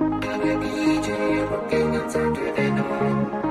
I'm a DJ, working to Saturday night.